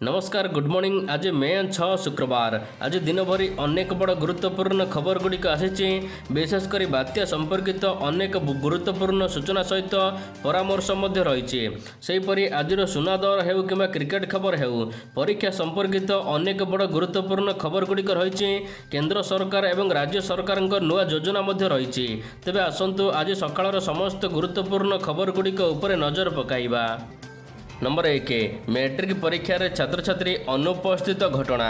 ନମସ୍କାର good morning ଆଜି ମେ ଛଅ ଶୁକ୍ରବାର। ଆଜି ଦିନଭରି ଅନେକ ବଡ଼ ଗୁରୁତ୍ୱପୂର୍ଣ୍ଣ ଖବରଗୁଡ଼ିକ ଆସିଛି। ବିଶେଷ କରି ବାତ୍ୟା ସମ୍ପର୍କିତ ଅନେକ ଗୁରୁତ୍ୱପୂର୍ଣ୍ଣ ସୂଚନା ସହିତ ପରାମର୍ଶ ମଧ୍ୟ ରହିଛି। ସେହିପରି ଆଜିର ସୁନା ଦର ହେଉ କିମ୍ବା କ୍ରିକେଟ ଖବର ହେଉ ପରୀକ୍ଷା ସମ୍ପର୍କିତ ଅନେକ ବଡ଼ ଗୁରୁତ୍ୱପୂର୍ଣ୍ଣ ଖବରଗୁଡ଼ିକ ରହିଛି। କେନ୍ଦ୍ର ସରକାର ଏବଂ ରାଜ୍ୟ ସରକାରଙ୍କ ନୂଆ ଯୋଜନା ମଧ୍ୟ ରହିଛି। ତେବେ ଆସନ୍ତୁ ଆଜି ସକାଳର ସମସ୍ତ ଗୁରୁତ୍ୱପୂର୍ଣ୍ଣ ଖବରଗୁଡ଼ିକ ଉପରେ ନଜର ପକାଇବା। ନମ୍ବର ଏକ ମ୍ୟାଟ୍ରିକ୍ ପରୀକ୍ଷାରେ ଛାତ୍ରଛାତ୍ରୀ ଅନୁପସ୍ଥିତ ଘଟଣା।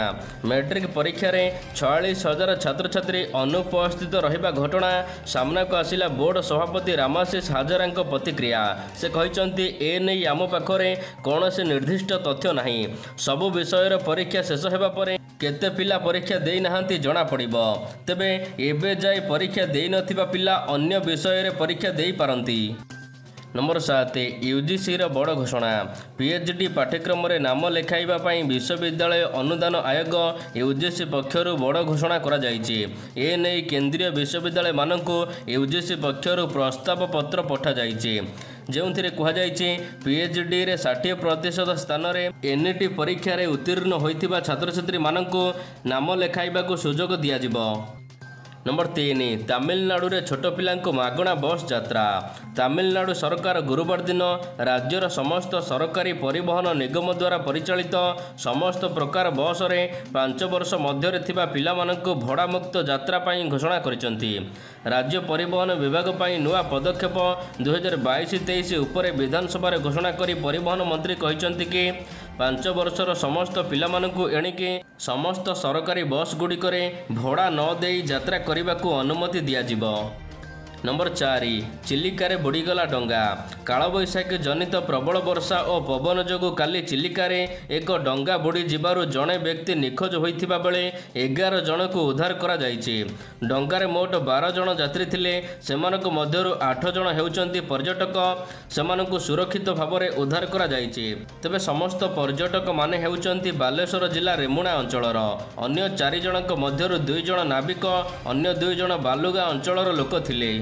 ମ୍ୟାଟ୍ରିକ୍ ପରୀକ୍ଷାରେ ଛୟାଳିଶ ହଜାର ଛାତ୍ରଛାତ୍ରୀ ଅନୁପସ୍ଥିତ ରହିବା ଘଟଣା। ସାମ୍ନାକୁ ଆସିଲା ବୋର୍ଡ ସଭାପତି ରାମାଶିଷ ହାଜରାଙ୍କ ପ୍ରତିକ୍ରିୟା। ସେ କହିଛନ୍ତି ଏ ନେଇ ଆମ ପାଖରେ କୌଣସି ନିର୍ଦ୍ଦିଷ୍ଟ ତଥ୍ୟ ନାହିଁ। ସବୁ ବିଷୟର ପରୀକ୍ଷା ଶେଷ ହେବା ପରେ କେତେ ପିଲା ପରୀକ୍ଷା ଦେଇନାହାନ୍ତି ଜଣାପଡ଼ିବ। ତେବେ ଏବେ ଯାଏ ପରୀକ୍ଷା ଦେଇନଥିବା ପିଲା ଅନ୍ୟ ବିଷୟରେ ପରୀକ୍ଷା ଦେଇପାରନ୍ତି। ନମ୍ବର ସାତ ୟୁଜିସିର ବଡ଼ ଘୋଷଣା। ପିଏଚ୍ଡି ପାଠ୍ୟକ୍ରମରେ ନାମ ଲେଖାଇବା ପାଇଁ ବିଶ୍ୱବିଦ୍ୟାଳୟ ଅନୁଦାନ ଆୟୋଗ ୟୁଜିସି ପକ୍ଷରୁ ବଡ଼ ଘୋଷଣା କରାଯାଇଛି। ଏ ନେଇ କେନ୍ଦ୍ରୀୟ ବିଶ୍ୱବିଦ୍ୟାଳୟମାନଙ୍କୁ ୟୁଜିସି ପକ୍ଷରୁ ପ୍ରସ୍ତାବ ପତ୍ର ପଠାଯାଇଛି। ଯେଉଁଥିରେ କୁହାଯାଇଛି ପିଏଚ୍ଡିରେ ଷାଠିଏ ପ୍ରତିଶତ ସ୍ଥାନରେ ଏନ୍ଇଟି ପରୀକ୍ଷାରେ ଉତ୍ତୀର୍ଣ୍ଣ ହୋଇଥିବା ଛାତ୍ରଛାତ୍ରୀମାନଙ୍କୁ ନାମ ଲେଖାଇବାକୁ ସୁଯୋଗ ଦିଆଯିବ। ନମ୍ବର ତିନି ତାମିଲନାଡୁରେ ଛୋଟ ପିଲାଙ୍କୁ ମାଗଣା ବସ୍ ଯାତ୍ରା ତାମିଲନାଡୁ ସରକାର ଗୁରୁବାର ଦିନ ରାଜ୍ୟର ସମସ୍ତ ସରକାରୀ ପରିବହନ ନିଗମ ଦ୍ୱାରା ପରିଚାଳିତ ସମସ୍ତ ପ୍ରକାର ବସ୍ରେ ପାଞ୍ଚ ବର୍ଷ ମଧ୍ୟରେ ଥିବା ପିଲାମାନଙ୍କୁ ଭଡ଼ାମୁକ୍ତ ଯାତ୍ରା ପାଇଁ ଘୋଷଣା କରିଛନ୍ତି ରାଜ୍ୟ ପରିବହନ ବିଭାଗ ପାଇଁ ନୂଆ ପଦକ୍ଷେପ ଦୁଇହଜାର ବାଇଶ ତେଇଶ ଉପରେ ବିଧାନସଭାରେ ଘୋଷଣା କରି ପରିବହନ ମନ୍ତ୍ରୀ କହିଛନ୍ତି କି ପାଞ୍ଚ ବର୍ଷର ସମସ୍ତ ପିଲାମାନଙ୍କୁ ଏଣିକି ସମସ୍ତ ସରକାରୀ ବସ୍ ଗୁଡ଼ିକରେ ଭଡ଼ା ନ ଦେଇ ଯାତ୍ରା କରିବାକୁ ଅନୁମତି ଦିଆଯିବ। ନମ୍ବର ଚାରି ଚିଲିକାରେ ବୁଡ଼ିଗଲା ଡଙ୍ଗା। କାଳବୈଶାଖୀ ଜନିତ ପ୍ରବଳ ବର୍ଷା ଓ ପବନ ଯୋଗୁଁ କାଲି ଚିଲିକାରେ ଏକ ଡଙ୍ଗା ବୁଡ଼ି ଯିବାରୁ ଜଣେ ବ୍ୟକ୍ତି ନିଖୋଜ ହୋଇଥିବା ବେଳେ ଏଗାର ଜଣଙ୍କୁ ଉଦ୍ଧାର କରାଯାଇଛି। ଡଙ୍ଗାରେ ମୋଟ ବାର ଜଣ ଯାତ୍ରୀ ଥିଲେ ସେମାନଙ୍କ ମଧ୍ୟରୁ ଆଠ ଜଣ ହେଉଛନ୍ତି ପର୍ଯ୍ୟଟକ। ସେମାନଙ୍କୁ ସୁରକ୍ଷିତ ଭାବରେ ଉଦ୍ଧାର କରାଯାଇଛି। ତେବେ ସମସ୍ତ ପର୍ଯ୍ୟଟକମାନେ ହେଉଛନ୍ତି ବାଲେଶ୍ୱର ଜିଲ୍ଲା ରେମୁଣା ଅଞ୍ଚଳର। ଅନ୍ୟ ଚାରି ଜଣଙ୍କ ମଧ୍ୟରୁ ଦୁଇ ଜଣ ନାବିକ ଅନ୍ୟ ଦୁଇ ଜଣ ବାଲୁଗାଁ ଅଞ୍ଚଳର ଲୋକ ଥିଲେ।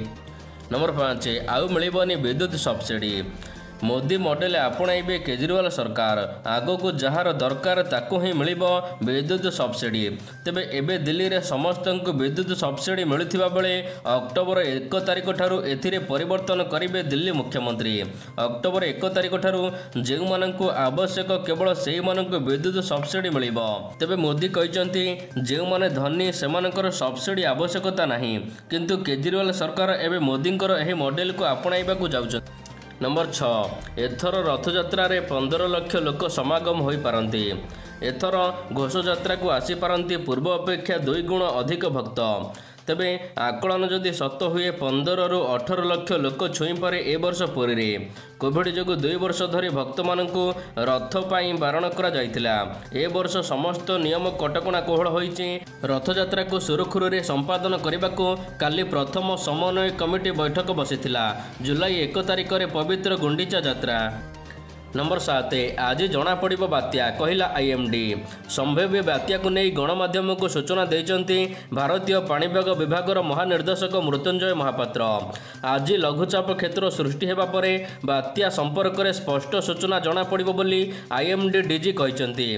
ନମ୍ବର ପାଞ୍ଚ ଆଉ ମିଳିବନି ବିଦ୍ୟୁତ୍ ସବସିଡି ମୋଦି ମଡେଲ ଆପଣାଇବେ କେଜରିୱାଲ ସରକାର। ଆଗକୁ ଯାହାର ଦରକାର ତାକୁ ହିଁ ମିଳିବ ବିଦ୍ୟୁତ୍ ସବସିଡି। ତେବେ ଏବେ ଦିଲ୍ଲୀରେ ସମସ୍ତଙ୍କୁ ବିଦ୍ୟୁତ୍ ସବସିଡି ମିଳୁଥିବା ବେଳେ ଅକ୍ଟୋବର ଏକ ତାରିଖ ଠାରୁ ଏଥିରେ ପରିବର୍ତ୍ତନ କରିବେ ଦିଲ୍ଲୀ ମୁଖ୍ୟମନ୍ତ୍ରୀ। ଅକ୍ଟୋବର ଏକ ତାରିଖ ଠାରୁ ଯେଉଁମାନଙ୍କୁ ଆବଶ୍ୟକ କେବଳ ସେହିମାନଙ୍କୁ ବିଦ୍ୟୁତ୍ ସବସିଡି ମିଳିବ। ତେବେ ମୋଦି କହିଛନ୍ତି ଯେଉଁମାନେ ଧନୀ ସେମାନଙ୍କର ସବସିଡି ଆବଶ୍ୟକତା ନାହିଁ। କିନ୍ତୁ କେଜରିୱାଲ ସରକାର ଏବେ ମୋଦିଙ୍କର ଏହି ମଡେଲକୁ ଆପଣାଇବାକୁ ଯାଉଛନ୍ତି। ନମ୍ବର ଛଅ ଏଥର ରଥଯାତ୍ରାରେ ପନ୍ଦର ଲକ୍ଷ ଲୋକ ସମାଗମ ହୋଇପାରନ୍ତି। ଏଥର ଘୋଷଯାତ୍ରାକୁ ଆସିପାରନ୍ତି ପୂର୍ବ ଅପେକ୍ଷା ଦୁଇ ଗୁଣ ଅଧିକ ଭକ୍ତ। ତେବେ ଆକଳନ ଯଦି ସତ ହୁଏ ପନ୍ଦରରୁ ଅଠର ଲକ୍ଷ ଲୋକ ଛୁଇଁପାରେ ଏ ବର୍ଷ ପୁରୀରେ। କୋଭିଡ୍ ଯୋଗୁଁ ଦୁଇ ବର୍ଷ ଧରି ଭକ୍ତମାନଙ୍କୁ ରଥ ପାଇଁ ବାରଣ କରାଯାଇଥିଲା। ଏ ବର୍ଷ ସମସ୍ତ ନିୟମ କଟକଣା କୋହଳ ହୋଇଛି। ରଥଯାତ୍ରାକୁ ସୁରୁଖୁରୁରେ ସମ୍ପାଦନ କରିବାକୁ କାଲି ପ୍ରଥମ ସମନ୍ୱୟ କମିଟି ବୈଠକ ବସିଥିଲା। ଜୁଲାଇ ଏକ ତାରିଖରେ ପବିତ୍ର ଗୁଣ୍ଡିଚା ଯାତ୍ରା। ନମ୍ବର ସାତ ଆଜି ଜଣାପଡ଼ିବ ବାତ୍ୟା କହିଲା ଆଇଏମ୍ଡି ସମ୍ଭାବ୍ୟ ବାତ୍ୟାକୁ ନେଇ ଗଣମାଧ୍ୟମକୁ ସୂଚନା ଦେଇଛନ୍ତି ଭାରତୀୟ ପାଣିପାଗ ବିଭାଗର ମହାନିର୍ଦ୍ଦେଶକ ମୃତ୍ୟୁଞ୍ଜୟ ମହାପାତ୍ର। ଆଜି ଲଘୁଚାପ କ୍ଷେତ୍ର ସୃଷ୍ଟି ହେବା ପରେ ବାତ୍ୟା ସମ୍ପର୍କରେ ସ୍ପଷ୍ଟ ସୂଚନା ଜଣାପଡ଼ିବ ବୋଲି ଆଇଏମ୍ଡି ଡିଜି କହିଛନ୍ତି।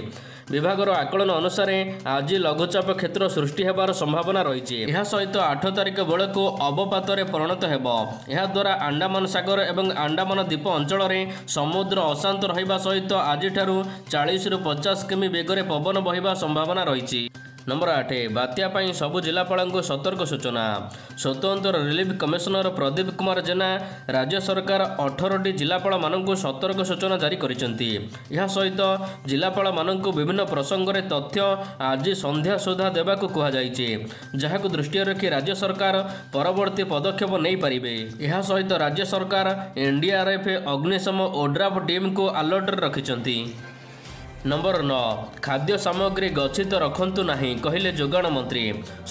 ବିଭାଗର ଆକଳନ ଅନୁସାରେ ଆଜି ଲଘୁଚାପ କ୍ଷେତ୍ର ସୃଷ୍ଟି ହେବାର ସମ୍ଭାବନା ରହିଛି। ଏହା ସହିତ ଆଠ ତାରିଖ ବେଳକୁ ଅବପାତରେ ପରିଣତ ହେବ। ଏହାଦ୍ୱାରା ଆଣ୍ଡାମାନ ସାଗର ଏବଂ ଆଣ୍ଡାମାନ ଦ୍ୱୀପ ଅଞ୍ଚଳରେ ସମୁଦ୍ର ଅଶାନ୍ତ ରହିବା ସହିତ ଆଜିଠାରୁ ଚାଳିଶରୁ ପଚାଶ କିମି ବେଗରେ ପବନ ବହିବା ସମ୍ଭାବନା ରହିଛି। ନମ୍ବର ଆଠ ବାତ୍ୟା ପାଇଁ ସବୁ ଜିଲ୍ଲାପାଳଙ୍କୁ ସତର୍କ ସୂଚନା। ସ୍ୱତନ୍ତ୍ର ରିଲିଫ୍ କମିଶନର ପ୍ରଦୀପ କୁମାର ଜେନା ରାଜ୍ୟ ସରକାର ଅଠରଟି ଜିଲ୍ଲାପାଳମାନଙ୍କୁ ସତର୍କ ସୂଚନା ଜାରି କରିଛନ୍ତି। ଏହା ସହିତ ଜିଲ୍ଲାପାଳମାନଙ୍କୁ ବିଭିନ୍ନ ପ୍ରସଙ୍ଗରେ ତଥ୍ୟ ଆଜି ସନ୍ଧ୍ୟା ସୁଦ୍ଧା ଦେବାକୁ କୁହାଯାଇଛି। ଯାହାକୁ ଦୃଷ୍ଟିରେ ରଖି ରାଜ୍ୟ ସରକାର ପରବର୍ତ୍ତୀ ପଦକ୍ଷେପ ନେଇପାରିବେ। ଏହା ସହିତ ରାଜ୍ୟ ସରକାର ଏନ୍ଡିଆର୍ଏଫ୍ ଅଗ୍ନିଶମ ଓଡ୍ରାଫ୍ ଟିମ୍କୁ ଆଲର୍ଟରେ ରଖିଛନ୍ତି। ନମ୍ବର ନଅ ଖାଦ୍ୟ ସାମଗ୍ରୀ ଗଚ୍ଛିତ ରଖନ୍ତୁ ନାହିଁ କହିଲେ ଯୋଗାଣ ମନ୍ତ୍ରୀ।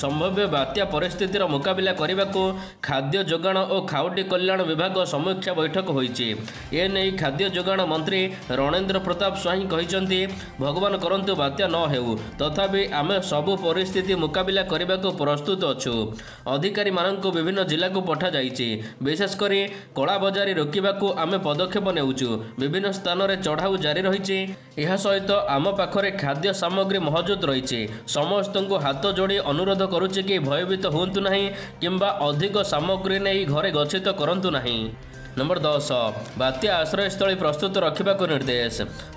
ସମ୍ଭାବ୍ୟ ବାତ୍ୟା ପରିସ୍ଥିତିର ମୁକାବିଲା କରିବାକୁ ଖାଦ୍ୟ ଯୋଗାଣ ଓ ଖାଉଟି କଲ୍ୟାଣ ବିଭାଗ ସମୀକ୍ଷା ବୈଠକ ହୋଇଛି। ଏ ନେଇ ଖାଦ୍ୟ ଯୋଗାଣ ମନ୍ତ୍ରୀ ରଣେନ୍ଦ୍ର ପ୍ରତାପ ସ୍ୱାଇଁ କହିଛନ୍ତି ଭଗବାନ କରନ୍ତୁ ବାତ୍ୟା ନ ହେଉ ତଥାପି ଆମେ ସବୁ ପରିସ୍ଥିତି ମୁକାବିଲା କରିବାକୁ ପ୍ରସ୍ତୁତ ଅଛୁ। ଅଧିକାରୀମାନଙ୍କୁ ବିଭିନ୍ନ ଜିଲ୍ଲାକୁ ପଠାଯାଇଛି। ବିଶେଷ କରି କଳାବଜାରୀ ରୋକିବାକୁ ଆମେ ପଦକ୍ଷେପ ନେଉଛୁ। ବିଭିନ୍ନ ସ୍ଥାନରେ ଚଢ଼ାଉ ଜାରି ରହିଛି। ଏହା ସହିତ ସହିତ ଆମ ପାଖରେ ଖାଦ୍ୟ ସାମଗ୍ରୀ ମହଜୁଦ ରହିଛି। ସମସ୍ତଙ୍କୁ ହାତ ଯୋଡ଼ି ଅନୁରୋଧ କରୁଛି କି ଭୟଭୀତ ହୁଅନ୍ତୁ ନାହିଁ କିମ୍ବା ଅଧିକ ସାମଗ୍ରୀ ନେଇ ଘରେ ଗଚ୍ଛିତ କରନ୍ତୁ ନାହିଁ। ନମ୍ବର ଦଶ ବାତ୍ୟା ଆଶ୍ରୟସ୍ଥଳୀ ପ୍ରସ୍ତୁତ ରଖିବାକୁ ନିର୍ଦ୍ଦେଶ।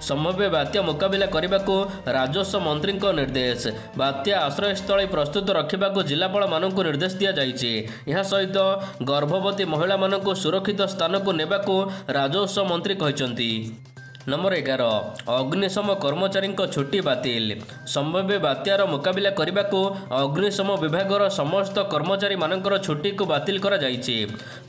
ସମ୍ଭାବ୍ୟ ବାତ୍ୟା ମୁକାବିଲା କରିବାକୁ ରାଜସ୍ୱ ମନ୍ତ୍ରୀଙ୍କ ନିର୍ଦ୍ଦେଶ। ବାତ୍ୟା ଆଶ୍ରୟସ୍ଥଳୀ ପ୍ରସ୍ତୁତ ରଖିବାକୁ ଜିଲ୍ଲାପାଳମାନଙ୍କୁ ନିର୍ଦ୍ଦେଶ ଦିଆଯାଇଛି। ଏହା ସହିତ ଗର୍ଭବତୀ ମହିଳାମାନଙ୍କୁ ସୁରକ୍ଷିତ ସ୍ଥାନକୁ ନେବାକୁ ରାଜସ୍ୱ ମନ୍ତ୍ରୀ କହିଛନ୍ତି। ନମ୍ବର ଏଗାର ଅଗ୍ନିଶମ କର୍ମଚାରୀଙ୍କ ଛୁଟି ବାତିଲ। ସମ୍ଭାବ୍ୟ ବାତ୍ୟାର ମୁକାବିଲା କରିବାକୁ ଅଗ୍ନିଶମ ବିଭାଗର ସମସ୍ତ କର୍ମଚାରୀମାନଙ୍କର ଛୁଟିକୁ ବାତିଲ କରାଯାଇଛି।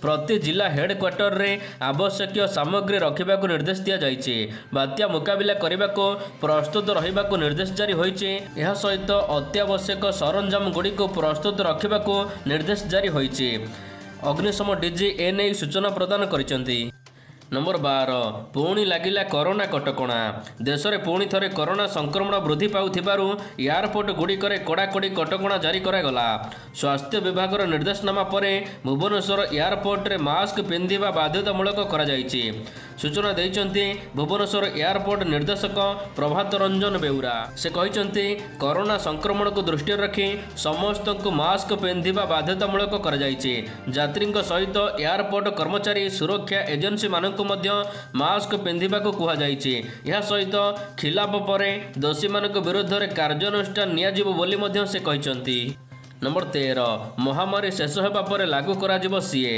ପ୍ରତି ଜିଲ୍ଲା ହେଡ୍କ୍ୱାର୍ଟରରେ ଆବଶ୍ୟକୀୟ ସାମଗ୍ରୀ ରଖିବାକୁ ନିର୍ଦ୍ଦେଶ ଦିଆଯାଇଛି। ବାତ୍ୟା ମୁକାବିଲା କରିବାକୁ ପ୍ରସ୍ତୁତ ରହିବାକୁ ନିର୍ଦ୍ଦେଶ ଜାରି ହୋଇଛି। ଏହା ସହିତ ଅତ୍ୟାବଶ୍ୟକ ସରଞ୍ଜାମ ଗୁଡ଼ିକୁ ପ୍ରସ୍ତୁତ ରଖିବାକୁ ନିର୍ଦ୍ଦେଶ ଜାରି ହୋଇଛି। ଅଗ୍ନିଶମ ଡିଜି ଏନେଇ ସୂଚନା ପ୍ରଦାନ କରିଛନ୍ତି। ନମ୍ବର ବାର ପୁଣି ଲାଗିଲା କରୋନା କଟକଣା। ଦେଶରେ ପୁଣି ଥରେ କରୋନା ସଂକ୍ରମଣ ବୃଦ୍ଧି ପାଉଥିବାରୁ ଏୟାରପୋର୍ଟ ଗୁଡ଼ିକରେ କଡ଼ାକଡ଼ି କଟକଣା ଜାରି କରାଗଲା। ସ୍ୱାସ୍ଥ୍ୟ ବିଭାଗର ନିର୍ଦ୍ଦେଶନାମା ପରେ ଭୁବନେଶ୍ୱର ଏୟାରପୋର୍ଟରେ ମାସ୍କ ପିନ୍ଧିବା ବାଧ୍ୟତାମୂଳକ କରାଯାଇଛି। ସୂଚନା ଦେଇଛନ୍ତି ଭୁବନେଶ୍ୱର ଏୟାରପୋର୍ଟ ନିର୍ଦ୍ଦେଶକ ପ୍ରଭାତ ରଞ୍ଜନ ବେଉରା। ସେ କହିଛନ୍ତି କରୋନା ସଂକ୍ରମଣକୁ ଦୃଷ୍ଟିରେ ରଖି ସମସ୍ତଙ୍କୁ ମାସ୍କ ପିନ୍ଧିବା ବାଧ୍ୟତାମୂଳକ କରାଯାଇଛି। ଯାତ୍ରୀଙ୍କ ସହିତ ଏୟାରପୋର୍ଟ କର୍ମଚାରୀ ସୁରକ୍ଷା ଏଜେନ୍ସିମାନଙ୍କୁ ମଧ୍ୟ ମାସ୍କ ପିନ୍ଧିବାକୁ କୁହାଯାଇଛି। ଏହା ସହିତ ଖିଲାପ ପରେ ଦୋଷୀମାନଙ୍କ ବିରୁଦ୍ଧରେ କାର୍ଯ୍ୟାନୁଷ୍ଠାନ ନିଆଯିବ ବୋଲି ମଧ୍ୟ ସେ କହିଛନ୍ତି। ନମ୍ବର ତେର ମହାମାରୀ ଶେଷ ହେବା ପରେ ଲାଗୁ କରାଯିବ ସିଏ।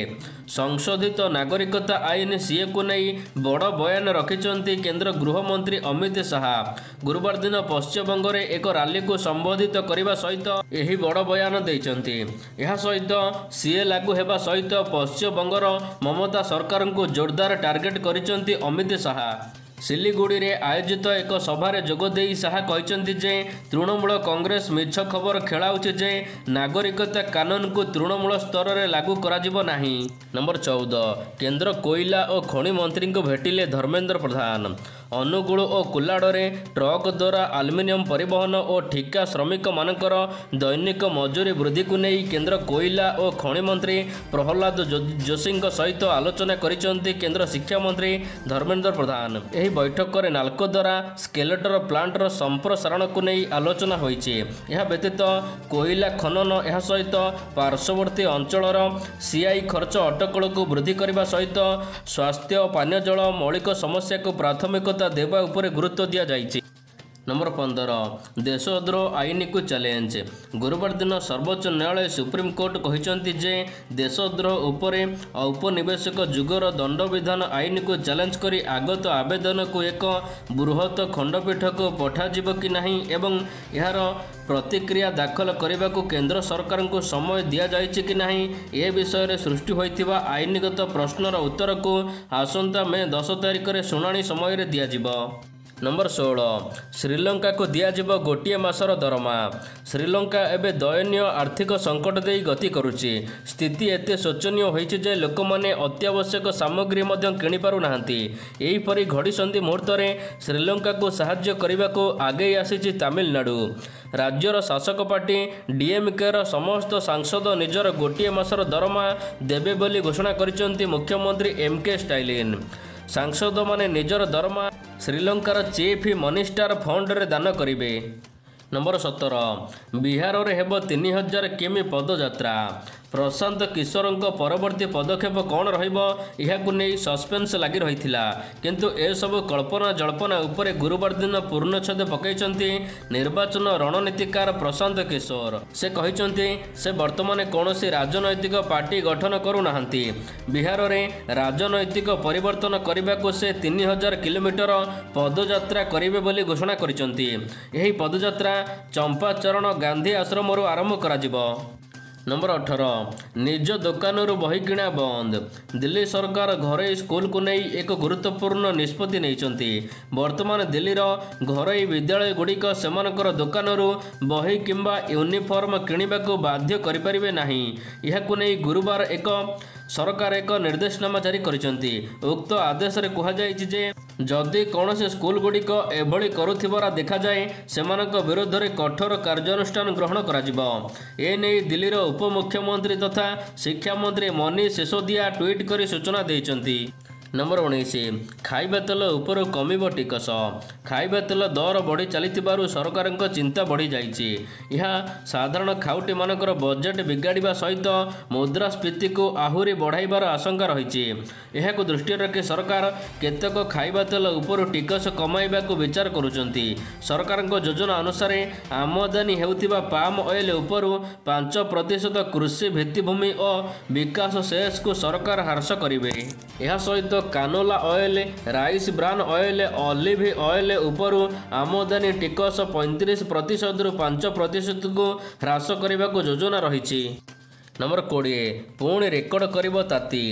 ସଂଶୋଧିତ ନାଗରିକତା ଆଇନ ସିଏକୁ ନେଇ ବଡ଼ ବୟାନ ରଖିଛନ୍ତି କେନ୍ଦ୍ର ଗୃହମନ୍ତ୍ରୀ ଅମିତ ଶାହା। ଗୁରୁବାର ଦିନ ପଶ୍ଚିମବଙ୍ଗରେ ଏକ ରାଲିକୁ ସମ୍ବୋଧିତ କରିବା ସହିତ ଏହି ବଡ଼ ବୟାନ ଦେଇଛନ୍ତି। ଏହା ସହିତ ସିଏ ଲାଗୁ ହେବା ସହିତ ପଶ୍ଚିମବଙ୍ଗର ମମତା ସରକାରଙ୍କୁ ଜୋରଦାର ଟାର୍ଗେଟ କରିଛନ୍ତି ଅମିତ ଶାହା। ସିଲିଗୁଡ଼ିରେ ଆୟୋଜିତ ଏକ ସଭାରେ ଯୋଗ ଦେଇ ଶାହା କହିଛନ୍ତି ଯେ ତୃଣମୂଳ କଂଗ୍ରେସ ମିଛ ଖବର ଖେଳାଉଛି ଯେ ନାଗରିକତା କାନୁନକୁ ତୃଣମୂଳ ସ୍ତରରେ ଲାଗୁ କରାଯିବ ନାହିଁ। ନମ୍ବର ଚଉଦ। କେନ୍ଦ୍ର କୋଇଲା ଓ ଖଣି ମନ୍ତ୍ରୀଙ୍କୁ ଭେଟିଲେ ଧର୍ମେନ୍ଦ୍ର ପ୍ରଧାନ। ଅନୁଗୁଳ ଓ କୁଲାଡ଼ରେ ଟ୍ରକ୍ ଦ୍ୱାରା ଆଲୁମିନିୟମ ପରିବହନ ଓ ଠିକା ଶ୍ରମିକମାନଙ୍କର ଦୈନିକ ମଜୁରୀ ବୃଦ୍ଧିକୁ ନେଇ କେନ୍ଦ୍ର କୋଇଲା ଓ ଖଣି ମନ୍ତ୍ରୀ ପ୍ରହ୍ଲାଦ ଯୋଶୀଙ୍କ ସହିତ ଆଲୋଚନା କରିଛନ୍ତି କେନ୍ଦ୍ର ଶିକ୍ଷାମନ୍ତ୍ରୀ ଧର୍ମେନ୍ଦ୍ର ପ୍ରଧାନ। ଏହି ବୈଠକରେ ନାଲ୍କୋ ଦ୍ୱାରା ସ୍କେଲେଟର ପ୍ଲାଣ୍ଟର ସମ୍ପ୍ରସାରଣକୁ ନେଇ ଆଲୋଚନା ହୋଇଛି। ଏହା ବ୍ୟତୀତ କୋଇଲା ଖନନ ଏହା ସହିତ ପାର୍ଶ୍ୱବର୍ତ୍ତୀ ଅଞ୍ଚଳର ସିଆଇ ଖର୍ଚ୍ଚ ଅଟକଳକୁ ବୃଦ୍ଧି କରିବା ସହିତ ସ୍ୱାସ୍ଥ୍ୟ ପାନୀୟ ଜଳ ମୌଳିକ ସମସ୍ୟାକୁ ପ୍ରାଥମିକତା ଦେବା ଉପରେ ଗୁରୁତ୍ୱ ଦିଆଯାଇଛି ନମ୍ବର ପନ୍ଦର। ଦେଶଦ୍ରୋହ ଆଇନକୁ ଚ୍ୟାଲେଞ୍ଜ। ଗୁରୁବାର ଦିନ ସର୍ବୋଚ୍ଚ ନ୍ୟାୟାଳୟ ସୁପ୍ରିମକୋର୍ଟ କହିଛନ୍ତି ଯେ ଦେଶଦ୍ରୋହ ଉପରେ ଔପନିବେଶିକ ଯୁଗର ଦଣ୍ଡବିଧାନ ଆଇନକୁ ଚ୍ୟାଲେଞ୍ଜ କରି ଆଗତ ଆବେଦନକୁ ଏକ ବୃହତ ଖଣ୍ଡପୀଠକୁ ପଠାଯିବ କି ନାହିଁ ଏବଂ ଏହାର ପ୍ରତିକ୍ରିୟା ଦାଖଲ କରିବାକୁ କେନ୍ଦ୍ର ସରକାରଙ୍କୁ ସମୟ ଦିଆଯାଇଛି କି ନାହିଁ ଏ ବିଷୟରେ ସୃଷ୍ଟି ହୋଇଥିବା ଆଇନଗତ ପ୍ରଶ୍ନର ଉତ୍ତରକୁ ଆସନ୍ତା ମେ ଦଶ ତାରିଖରେ ଶୁଣାଣି ସମୟରେ ଦିଆଯିବ। ନମ୍ବର ଷୋହଳ ଶ୍ରୀଲଙ୍କାକୁ ଦିଆଯିବ ଗୋଟିଏ ମାସର ଦରମା। ଶ୍ରୀଲଙ୍କା ଏବେ ଦୟନୀୟ ଆର୍ଥିକ ସଙ୍କଟ ଦେଇ ଗତି କରୁଛି। ସ୍ଥିତି ଏତେ ଶୋଚନୀୟ ହୋଇଛି ଯେ ଲୋକମାନେ ଅତ୍ୟାବଶ୍ୟକ ସାମଗ୍ରୀ ମଧ୍ୟ କିଣିପାରୁନାହାନ୍ତି। ଏହିପରି ଘଡ଼ିସନ୍ଧି ମୁହୂର୍ତ୍ତରେ ଶ୍ରୀଲଙ୍କାକୁ ସାହାଯ୍ୟ କରିବାକୁ ଆଗେଇ ଆସିଛି ତାମିଲନାଡୁ। ରାଜ୍ୟର ଶାସକ ପାର୍ଟି ଡିଏମ୍କେର ସମସ୍ତ ସାଂସଦ ନିଜର ଗୋଟିଏ ମାସର ଦରମା ଦେବେ ବୋଲି ଘୋଷଣା କରିଛନ୍ତି ମୁଖ୍ୟମନ୍ତ୍ରୀ ଏମ୍ କେ ଷ୍ଟାଇଲିନ୍ ସାଂସଦମାନେ ନିଜର ଦରମା ଶ୍ରୀଲଙ୍କାର ଚିଫ୍ ମନିଷ୍ଟାର ଫଣ୍ଡରେ ଦାନ କରିବେ। ନମ୍ବର ସତର ବିହାରରେ ହେବ ତିନି ହଜାର କିମି ପଦଯାତ୍ରା। ପ୍ରଶାନ୍ତ କିଶୋରଙ୍କ ପରବର୍ତ୍ତୀ ପଦକ୍ଷେପ କ'ଣ ରହିବ ଏହାକୁ ନେଇ ସସ୍ପେନ୍ସ ଲାଗି ରହିଥିଲା। କିନ୍ତୁ ଏସବୁ କଳ୍ପନା ଜଳ୍ପନା ଉପରେ ଗୁରୁବାର ଦିନ ପୂର୍ଣ୍ଣଚ୍ଛେଦ ପକାଇଛନ୍ତି ନିର୍ବାଚନ ରଣନୀତିକାର ପ୍ରଶାନ୍ତ କିଶୋର। ସେ କହିଛନ୍ତି ସେ ବର୍ତ୍ତମାନ କୌଣସି ରାଜନୈତିକ ପାର୍ଟି ଗଠନ କରୁନାହାନ୍ତି। ବିହାରରେ ରାଜନୈତିକ ପରିବର୍ତ୍ତନ କରିବାକୁ ସେ ତିନି ହଜାର କିଲୋମିଟର ପଦଯାତ୍ରା କରିବେ ବୋଲି ଘୋଷଣା କରିଛନ୍ତି। ଏହି ପଦଯାତ୍ରା ଚମ୍ପାଚରଣ ଗାନ୍ଧୀ ଆଶ୍ରମରୁ ଆରମ୍ଭ କରାଯିବ। ନମ୍ବର ଅଠର ନିଜ ଦୋକାନରୁ ବହି କିଣା ବନ୍ଦ। ଦିଲ୍ଲୀ ସରକାର ଘରୋଇ ସ୍କୁଲକୁ ନେଇ ଏକ ଗୁରୁତ୍ୱପୂର୍ଣ୍ଣ ନିଷ୍ପତ୍ତି ନେଇଛନ୍ତି। ବର୍ତ୍ତମାନ ଦିଲ୍ଲୀର ଘରୋଇ ବିଦ୍ୟାଳୟଗୁଡ଼ିକ ସେମାନଙ୍କର ଦୋକାନରୁ ବହି କିମ୍ବା ୟୁନିଫର୍ମ କିଣିବାକୁ ବାଧ୍ୟ କରିପାରିବେ ନାହିଁ। ଏହାକୁ ନେଇ ଗୁରୁବାର ଏକ ସରକାର ଏକ ନିର୍ଦ୍ଦେଶନାମା ଜାରି କରିଛନ୍ତି। ଉକ୍ତ ଆଦେଶରେ କୁହାଯାଇଛି ଯେ ଯଦି କୌଣସି ସ୍କୁଲଗୁଡ଼ିକ ଏଭଳି କରୁଥିବାର ଦେଖାଯାଏ ସେମାନଙ୍କ ବିରୋଧରେ କଠୋର କାର୍ଯ୍ୟାନୁଷ୍ଠାନ ଗ୍ରହଣ କରାଯିବ। ଏନେଇ ଦିଲ୍ଲୀର ଉପମୁଖ୍ୟମନ୍ତ୍ରୀ ତଥା ଶିକ୍ଷାମନ୍ତ୍ରୀ ମନୀଷ ସିସୋଦିଆ ଟ୍ୱିଟ୍ କରି ସୂଚନା ଦେଇଛନ୍ତି। ନମ୍ବର ଉଣେଇଶ ଖାଇବା ତେଲ ଉପରୁ କମିବ ଟିକସ। ଖାଇବା ତେଲ ଦର ବଢ଼ି ଚାଲିଥିବାରୁ ସରକାରଙ୍କ ଚିନ୍ତା ବଢ଼ିଯାଇଛି ଏହା ସାଧାରଣ ଖାଉଟିମାନଙ୍କର ବଜେଟ୍ ବିଗାଡ଼ିବା ସହିତ ମୁଦ୍ରାସ୍ଫୀତିକୁ ଆହୁରି ବଢ଼ାଇବାର ଆଶଙ୍କା ରହିଛି। ଏହାକୁ ଦୃଷ୍ଟିରେ ରଖି ସରକାର କେତେକ ଖାଇବା ତେଲ ଉପରୁ ଟିକସ କମାଇବାକୁ ବିଚାର କରୁଛନ୍ତି। ସରକାରଙ୍କ ଯୋଜନା ଅନୁସାରେ ଆମଦାନୀ ହେଉଥିବା ପାମ୍ ଅଏଲ ଉପରୁ ପାଞ୍ଚ ପ୍ରତିଶତ କୃଷି ଭିତ୍ତିଭୂମି ଓ ବିକାଶ ସେସ୍କୁ ସରକାର ହ୍ରାସ କରିବେ। ଏହା ସହିତ canola oil rice bran oil olive oil ଉପରୁ ଆମଦାନୀ ଟିକସ ପଇଁତିରିଶ ପ୍ରତିଶତରୁ ପାଞ୍ଚ ପ୍ରତିଶତକୁ ହ୍ରାସ କରିବାକୁ ଯୋଜନା ରହିଛି। ନମ୍ବର କୋଡ଼ିଏ ପୁଣି ରେକର୍ଡ କରିବ ତାତି।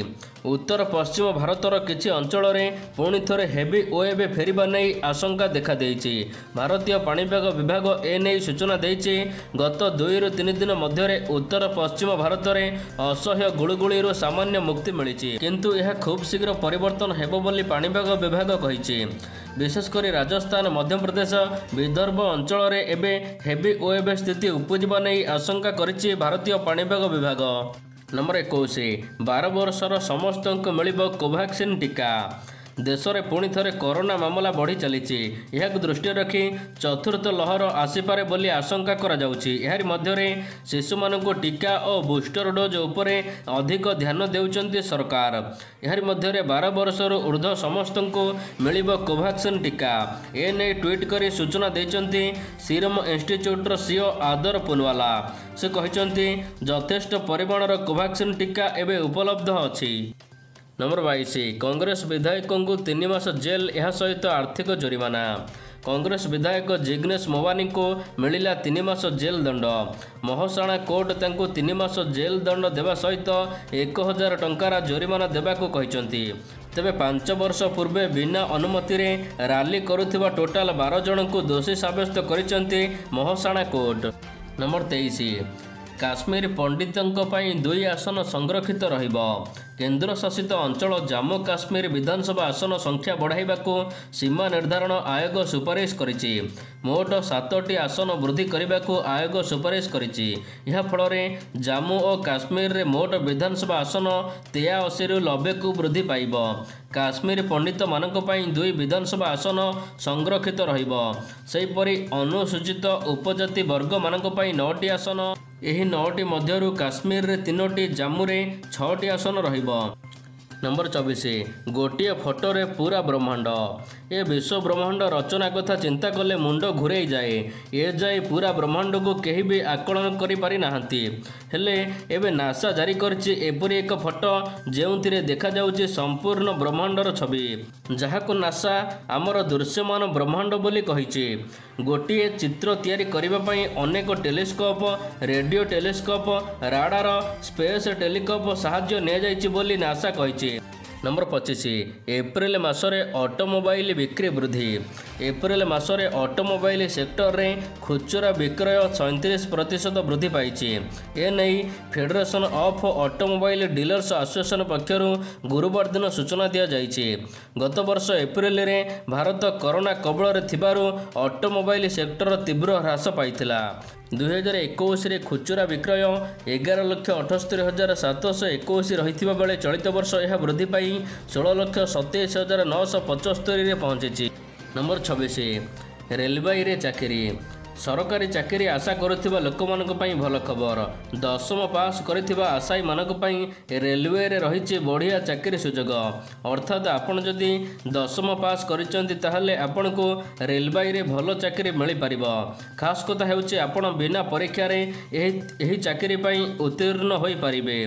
ଉତ୍ତର ପଶ୍ଚିମ ଭାରତର କିଛି ଅଞ୍ଚଳରେ ପୁଣି ଥରେ ହେଭି ୱେଭ୍ ଫେରିବା ନେଇ ଆଶଙ୍କା ଦେଖାଦେଇଛି। ଭାରତୀୟ ପାଣିପାଗ ବିଭାଗ ଏ ନେଇ ସୂଚନା ଦେଇଛି ଗତ ଦୁଇରୁ ତିନି ଦିନ ମଧ୍ୟରେ ଉତ୍ତର ପଶ୍ଚିମ ଭାରତରେ ଅସହ୍ୟ ଗୁଳୁଗୁଳିରୁ ସାମାନ୍ୟ ମୁକ୍ତି ମିଳିଛି। କିନ୍ତୁ ଏହା ଖୁବ୍ ଶୀଘ୍ର ପରିବର୍ତ୍ତନ ହେବ ବୋଲି ପାଣିପାଗ ବିଭାଗ କହିଛି। ବିଶେଷ କରି ରାଜସ୍ଥାନ ମଧ୍ୟପ୍ରଦେଶ ବିଦର୍ଭ ଅଞ୍ଚଳରେ ଏବେ ହେଭି ୱେଭ୍ ସ୍ଥିତି ଉପୁଜିବା ନେଇ ଆଶଙ୍କା କରିଛି ଭାରତୀୟ ପାଣିପାଗ ବିଭାଗ। ନମ୍ବର ଏକୋଇଶ ବାର ବର୍ଷର ସମସ୍ତଙ୍କୁ ମିଳିବ କୋଭାକ୍ସିନ୍ ଟିକା। ଦେଶରେ ପୁଣି ଥରେ କରୋନା ମାମଲା ବଢ଼ି ଚାଲିଛି। ଏହାକୁ ଦୃଷ୍ଟିରେ ରଖି ଚତୁର୍ଥ ଲହର ଆସିପାରେ ବୋଲି ଆଶଙ୍କା କରାଯାଉଛି। ଏହାରି ମଧ୍ୟରେ ଶିଶୁମାନଙ୍କୁ ଟିକା ଓ ବୁଷ୍ଟର ଡୋଜ୍ ଉପରେ ଅଧିକ ଧ୍ୟାନ ଦେଉଛନ୍ତି ସରକାର। ଏହାରି ମଧ୍ୟରେ ବାର ବର୍ଷରୁ ଉର୍ଦ୍ଧ୍ୱ ସମସ୍ତଙ୍କୁ ମିଳିବ କୋଭାକ୍ସିନ୍ ଟିକା। ଏ ନେଇ ଟ୍ୱିଟ୍ କରି ସୂଚନା ଦେଇଛନ୍ତି ସିରମ ଇନଷ୍ଟିଚ୍ୟୁଟ୍ର ସିଓ ଆଦର ପୁନୱାଲା। ସେ କହିଛନ୍ତି ଯଥେଷ୍ଟ ପରିମାଣର କୋଭାକ୍ସିନ୍ ଟିକା ଏବେ ଉପଲବ୍ଧ ଅଛି। ନମ୍ବର ବାଇଶ କଂଗ୍ରେସ ବିଧାୟକଙ୍କୁ ତିନି ମାସ ଜେଲ୍ ଏହା ସହିତ ଆର୍ଥିକ ଜୋରିମାନା। କଂଗ୍ରେସ ବିଧାୟକ ଜିଗ୍ନେଶ ମୋବାନୀଙ୍କୁ ମିଳିଲା ତିନି ମାସ ଜେଲ୍ ଦଣ୍ଡ। ମହସାଣା କୋର୍ଟ ତାଙ୍କୁ ତିନି ମାସ ଜେଲ୍ ଦଣ୍ଡ ଦେବା ସହିତ ଏକ ହଜାର ଟଙ୍କାର ଜୋରିମାନା ଦେବାକୁ କହିଛନ୍ତି। ତେବେ ପାଞ୍ଚ ବର୍ଷ ପୂର୍ବେ ବିନା ଅନୁମତିରେ ରାଲି କରୁଥିବା ଟୋଟାଲ ବାର ଜଣଙ୍କୁ ଦୋଷୀ ସାବ୍ୟସ୍ତ କରିଛନ୍ତି ମହସାଣା କୋର୍ଟ। ନମ୍ବର ତେଇଶ କାଶ୍ମୀର ପଣ୍ଡିତଙ୍କ ପାଇଁ ଦୁଇ ଆସନ ସଂରକ୍ଷିତ ରହିବ। କେନ୍ଦ୍ରଶାସିତ ଅଞ୍ଚଳ ଜାମ୍ମୁ କାଶ୍ମୀର ବିଧାନସଭା ଆସନ ସଂଖ୍ୟା ବଢ଼ାଇବାକୁ ସୀମା ନିର୍ଦ୍ଧାରଣ ଆୟୋଗ ସୁପାରିଶ କରିଛି। ମୋଟ ସାତଟି ଆସନ ବୃଦ୍ଧି କରିବାକୁ ଆୟୋଗ ସୁପାରିଶ କରିଛି। ଏହାଫଳରେ ଜାମ୍ମୁ ଓ କାଶ୍ମୀରରେ ମୋଟ ବିଧାନସଭା ଆସନ ତେୟାଅଶୀରୁ ନବେକୁ ବୃଦ୍ଧି ପାଇବ। କାଶ୍ମୀର ପଣ୍ଡିତମାନଙ୍କ ପାଇଁ ଦୁଇ ବିଧାନସଭା ଆସନ ସଂରକ୍ଷିତ ରହିବ। ସେହିପରି ଅନୁସୂଚିତ ଉପଜାତି ବର୍ଗମାନଙ୍କ ପାଇଁ ନଅଟି ଆସନ। ଏହି ନଅଟି ମଧ୍ୟରୁ କାଶ୍ମୀରରେ ତିନୋଟି ଜାମ୍ମୁରେ ଛଅଟି ଆସନ ରହିବ। এবং ନମ୍ବର ଚବିଶ ଗୋଟିଏ ଫଟୋରେ ପୁରା ବ୍ରହ୍ମାଣ୍ଡ। ଏ ବିଶ୍ୱ ବ୍ରହ୍ମାଣ୍ଡ ରଚନା କଥା ଚିନ୍ତା କଲେ ମୁଣ୍ଡ ଘୁରେଇ ଯାଏ। ଏ ଯାଏ ପୁରା ବ୍ରହ୍ମାଣ୍ଡକୁ କେହି ବି ଆକଳନ କରିପାରି ନାହାନ୍ତି। ହେଲେ ଏବେ ନାସା ଜାରି କରିଛି ଏପରି ଏକ ଫଟୋ ଯେଉଁଥିରେ ଦେଖାଯାଉଛି ସମ୍ପୂର୍ଣ୍ଣ ବ୍ରହ୍ମାଣ୍ଡର ଛବି। ଯାହାକୁ ନାସା ଆମର ଦୃଶ୍ୟମାନ ବ୍ରହ୍ମାଣ୍ଡ ବୋଲି କହିଛି। ଗୋଟିଏ ଚିତ୍ର ତିଆରି କରିବା ପାଇଁ ଅନେକ telescope radio telescope radar space telescope ସାହାଯ୍ୟ ନିଆଯାଇଛି ବୋଲି ନାସା କହିଛି। ନମ୍ବର ପଚିଶ ଏପ୍ରିଲ ମାସରେ ଅଟୋମୋବାଇଲ ବିକ୍ରି ବୃଦ୍ଧି। ଏପ୍ରିଲ ମାସରେ ଅଟୋମୋବାଇଲ ସେକ୍ଟରରେ ଖୁଚୁରା ବିକ୍ରୟ ସଇଁତିରିଶ ପ୍ରତିଶତ ବୃଦ୍ଧି ପାଇଛି। ଏନେଇ federation of automobile dealers association ପକ୍ଷରୁ ଗୁରୁବାର ଦିନ ସୂଚନା ଦିଆଯାଇଛି। ଗତ ବର୍ଷ ଏପ୍ରିଲରେ ଭାରତ କରୋନା କବଳରେ ଥିବାରୁ ଅଟୋମୋବାଇଲ ସେକ୍ଟର ତୀବ୍ର ହ୍ରାସ ପାଇଥିଲା। ଦୁଇହଜାର ଏକୋଇଶରେ ଖୁଚୁରା ବିକ୍ରୟ ଏଗାର ଲକ୍ଷ ଅଠସ୍ତରୀ ହଜାର ସାତଶହ ଏକୋଇଶ ରହିଥିବା ବେଳେ ଚଳିତ ବର୍ଷ ଏହା ବୃଦ୍ଧି ପାଇ ଷୋହଳ ଲକ୍ଷ ସତେଇଶ ହଜାର ନଅଶହ ପଞ୍ଚସ୍ତରୀରେ ପହଞ୍ଚିଛି। ନମ୍ବର ଛବିଶ ରେଲବାଇରେ ଚାକିରି। ସରକାରୀ ଚାକିରି ଆଶା କରୁଥିବା ଲୋକମାନଙ୍କ ପାଇଁ ଭଲ ଖବର। ଦଶମ ପାସ୍ କରିଥିବା ଆଶାୟୀମାନଙ୍କ ପାଇଁ ରେଲୱେରେ ରହିଛି ବଢ଼ିଆ ଚାକିରି ସୁଯୋଗ। ଅର୍ଥାତ୍ ଆପଣ ଯଦି ଦଶମ ପାସ୍ କରିଛନ୍ତି ତାହେଲେ ଆପଣଙ୍କୁ ରେଲବାଇରେ ଭଲ ଚାକିରି ମିଳିପାରିବ। ଖାସ୍ କଥା ହେଉଛି ଆପଣ ବିନା ପରୀକ୍ଷାରେ ଏହି ଏହି ଚାକିରି ପାଇଁ ଉତ୍ତୀର୍ଣ୍ଣ ହୋଇପାରିବେ।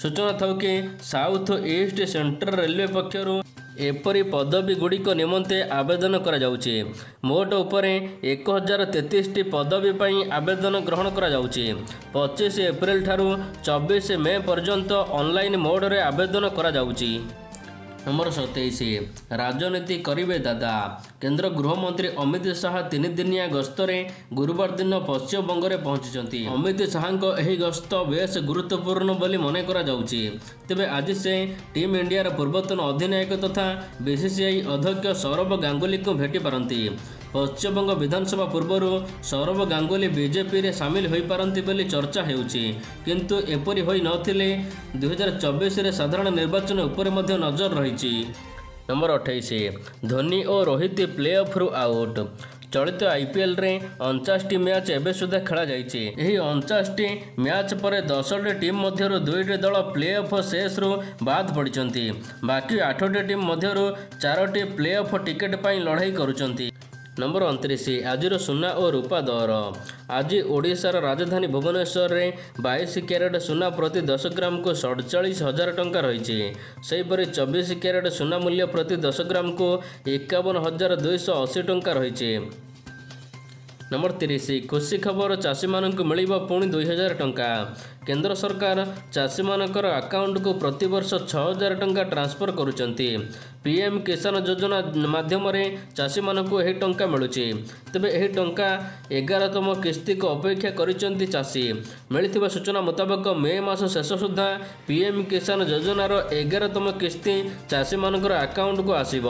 ସୂଚନା ଥାଉ କି ସାଉଥ୍ ଇଷ୍ଟ ସେଣ୍ଟ୍ରାଲ ରେଲୱେ ପକ୍ଷରୁ ଏପରି ପଦବୀ ଗୁଡ଼ିକ ନିମନ୍ତେ ଆବେଦନ କରାଯାଉଛି। ମୋଟ ଉପରେ ଏକ ହଜାର ତେତିଶଟି ପଦବୀ ପାଇଁ ଆବେଦନ ଗ୍ରହଣ କରାଯାଉଛି। ପଚିଶ ଏପ୍ରିଲ ଠାରୁ ଚବିଶ ମେ ପର୍ଯ୍ୟନ୍ତ ଅନଲାଇନ୍ ମୋଡ଼ରେ ଆବେଦନ କରାଯାଉଛି। ନମ୍ବର ସତେଇଶ ରାଜନୀତି କରିବେ ଦାଦା। କେନ୍ଦ୍ର ଗୃହମନ୍ତ୍ରୀ ଅମିତ ଶାହା ତିନିଦିନିଆ ଗସ୍ତରେ ଗୁରୁବାର ଦିନ ପଶ୍ଚିମବଙ୍ଗରେ ପହଞ୍ଚିଛନ୍ତି। ଅମିତ ଶାହାଙ୍କ ଏହି ଗସ୍ତ ବେଶ୍ ଗୁରୁତ୍ୱପୂର୍ଣ୍ଣ ବୋଲି ମନେ କରାଯାଉଛି। ତେବେ ଆଜି ସେ ଟିମ୍ ଇଣ୍ଡିଆର ପୂର୍ବତନ ଅଧିନାୟକ ତଥା ବିସିସିଆଇ ଅଧ୍ୟକ୍ଷ ସୌରଭ ଗାଙ୍ଗୁଲିଙ୍କୁ ଭେଟିପାରନ୍ତି। ପଶ୍ଚିମବଙ୍ଗ ବିଧାନସଭା ପୂର୍ବରୁ ସୌରଭ ଗାଙ୍ଗୁଲି ବିଜେପିରେ ସାମିଲ ହୋଇପାରନ୍ତି ବୋଲି ଚର୍ଚ୍ଚା ହେଉଛି। କିନ୍ତୁ ଏପରି ହୋଇନଥିଲେ ଦୁଇହଜାର ଚବିଶରେ ସାଧାରଣ ନିର୍ବାଚନ ଉପରେ ମଧ୍ୟ ନଜର ରହିଛି। ନମ୍ବର ଅଠେଇଶ ଧୋନି ଓ ରୋହିତ ପ୍ଲେ ଅଫ୍ରୁ ଆଉଟ୍। ଚଳିତ ଆଇପିଏଲ୍ରେ ଅଣଚାଶଟି ମ୍ୟାଚ୍ ଏବେ ସୁଦ୍ଧା ଖେଳାଯାଇଛି। ଏହି ଅଣଚାଶଟି ମ୍ୟାଚ୍ ପରେ ଦଶଟି ଟିମ୍ ମଧ୍ୟରୁ ଦୁଇଟି ଦଳ ପ୍ଲେ ଅଫ୍ ଶେଷରୁ ବାଦ୍ ପଡ଼ିଛନ୍ତି। ବାକି ଆଠଟି ଟିମ୍ ମଧ୍ୟରୁ ଚାରୋଟି ପ୍ଲେ ଅଫ୍ ଟିକେଟ୍ ପାଇଁ ଲଢ଼େଇ କରୁଛନ୍ତି। ନମ୍ବର ଅଣତିରିଶ ଆଜିର ସୁନା ଓ ରୂପା ଦର। ଆଜି ଓଡ଼ିଶାର ରାଜଧାନୀ ଭୁବନେଶ୍ୱରରେ ବାଇଶ କ୍ୟାରେଟ୍ ସୁନା ପ୍ରତି ଦଶ ଗ୍ରାମକୁ ସଡ଼ଚାଳିଶ ହଜାର ଟଙ୍କା ରହିଛି। ସେହିପରି ଚବିଶ କ୍ୟାରେଟ୍ ସୁନା ମୂଲ୍ୟ ପ୍ରତି ଦଶ ଗ୍ରାମକୁ ଏକାବନ ହଜାର ଦୁଇଶହ ଅଶୀ ଟଙ୍କା ରହିଛି। ନମ୍ବର ତିରିଶ ଖୁସି ଖବର ଚାଷୀମାନଙ୍କୁ ମିଳିବ ପୁଣି ଦୁଇ ହଜାର ଟଙ୍କା। କେନ୍ଦ୍ର ସରକାର ଚାଷୀମାନଙ୍କର ଆକାଉଣ୍ଟକୁ ପ୍ରତିବର୍ଷ ଛଅ ହଜାର ଟଙ୍କା ଟ୍ରାନ୍ସଫର କରୁଛନ୍ତି। ପିଏମ୍ କିଷାନ ଯୋଜନା ମାଧ୍ୟମରେ ଚାଷୀମାନଙ୍କୁ ଏହି ଟଙ୍କା ମିଳୁଛି। ତେବେ ଏହି ଟଙ୍କା ଏଗାରତମ କିସ୍ତିକୁ ଅପେକ୍ଷା କରିଛନ୍ତି ଚାଷୀ। ମିଳିଥିବା ସୂଚନା ମୁତାବକ ମେ ମାସ ଶେଷ ସୁଦ୍ଧା ପିଏମ୍ କିଷାନ ଯୋଜନାର ଏଗାରତମ କିସ୍ତି ଚାଷୀମାନଙ୍କର ଆକାଉଣ୍ଟକୁ ଆସିବ।